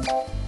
감사합니다.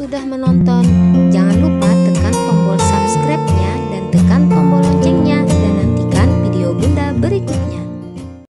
sudah menonton. Jangan lupa tekan tombol subscribe-nya dan tekan tombol loncengnya dan nantikan video Bunda berikutnya.